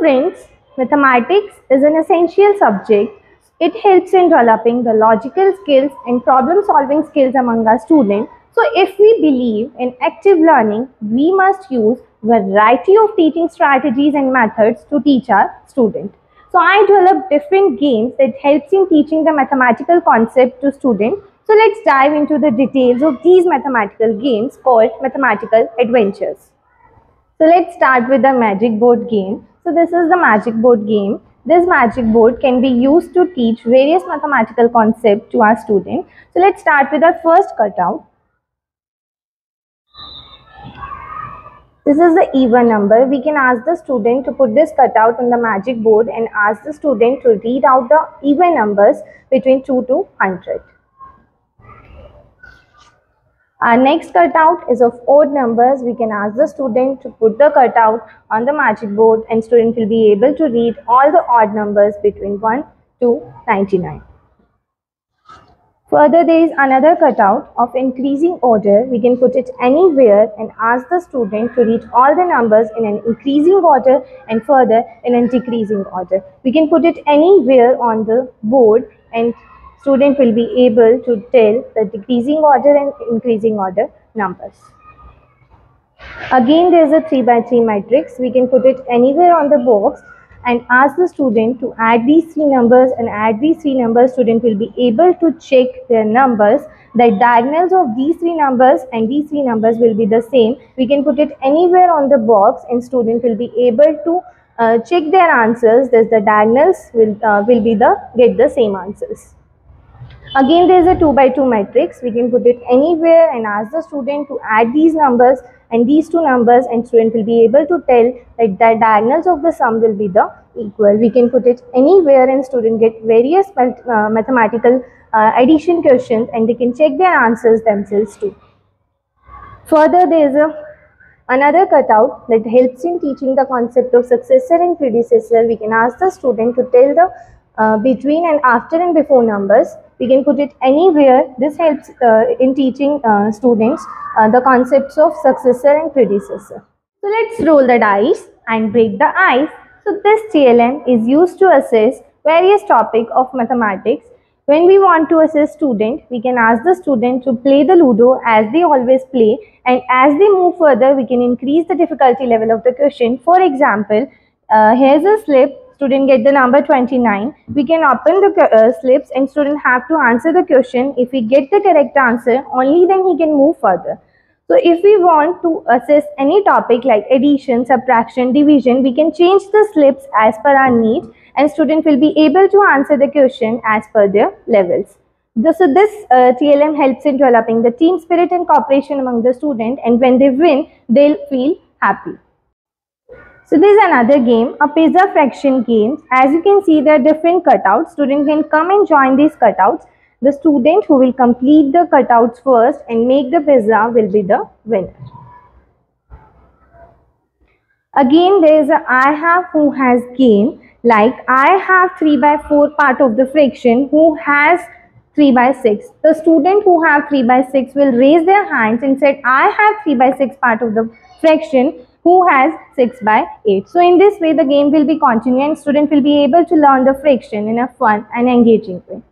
friends, mathematics is an essential subject. It helps in developing the logical skills and problem solving skills among our students. So if we believe in active learning, we must use variety of teaching strategies and methods to teach our students. So I developed different games that helps in teaching the mathematical concept to students. So let's dive into the details of these mathematical games called mathematical adventures. So let's start with the magic board game. So this is the magic board game. This magic board can be used to teach various mathematical concepts to our students. So let's start with our first cutout. This is the even number. We can ask the student to put this cutout on the magic board and ask the student to read out the even numbers between 2 to 100. Our next cutout is of odd numbers. We can ask the student to put the cutout on the magic board and student will be able to read all the odd numbers between 1 to 99. Further, there is another cutout of increasing order. We can put it anywhere and ask the student to read all the numbers in an increasing order and further in a decreasing order. We can put it anywhere on the board and student will be able to tell the decreasing order and increasing order numbers. Again, there is a 3 by 3 matrix. We can put it anywhere on the box and ask the student to add these three numbers and add these three numbers. Student will be able to check their numbers. The diagonals of these three numbers and these three numbers will be the same. We can put it anywhere on the box and student will be able to uh, check their answers. Thus the diagonals will uh, will be the get the same answers again there is a 2 by 2 matrix we can put it anywhere and ask the student to add these numbers and these two numbers and student will be able to tell that the diagonals of the sum will be the equal. We can put it anywhere and student get various uh, mathematical uh, addition questions and they can check their answers themselves too. Further, there is a another cutout that helps in teaching the concept of successor and predecessor. We can ask the student to tell the uh, between and after and before numbers. We can put it anywhere. This helps uh, in teaching uh, students uh, the concepts of successor and predecessor. So let's roll the dice and break the ice. So this TLM is used to assess various topic of mathematics. When we want to assess student, we can ask the student to play the Ludo as they always play and as they move further, we can increase the difficulty level of the question. For example, uh, here's a slip student get the number 29 we can open the uh, slips and student have to answer the question. If we get the correct answer only then he can move further. So if we want to assess any topic like addition subtraction division we can change the slips as per our need and student will be able to answer the question as per their levels. So this uh, TLM helps in developing the team spirit and cooperation among the student and when they win they'll feel happy so this is another game, a pizza fraction game. As you can see, there are different cutouts. Student can come and join these cutouts. The student who will complete the cutouts first and make the pizza will be the winner. Again, there is a I have who has game. Like I have 3 by 4 part of the fraction who has 3 by 6. The student who have 3 by 6 will raise their hands and said I have 3 by 6 part of the fraction who has 6 by 8. So in this way the game will be continuing student will be able to learn the fraction in a fun and engaging way.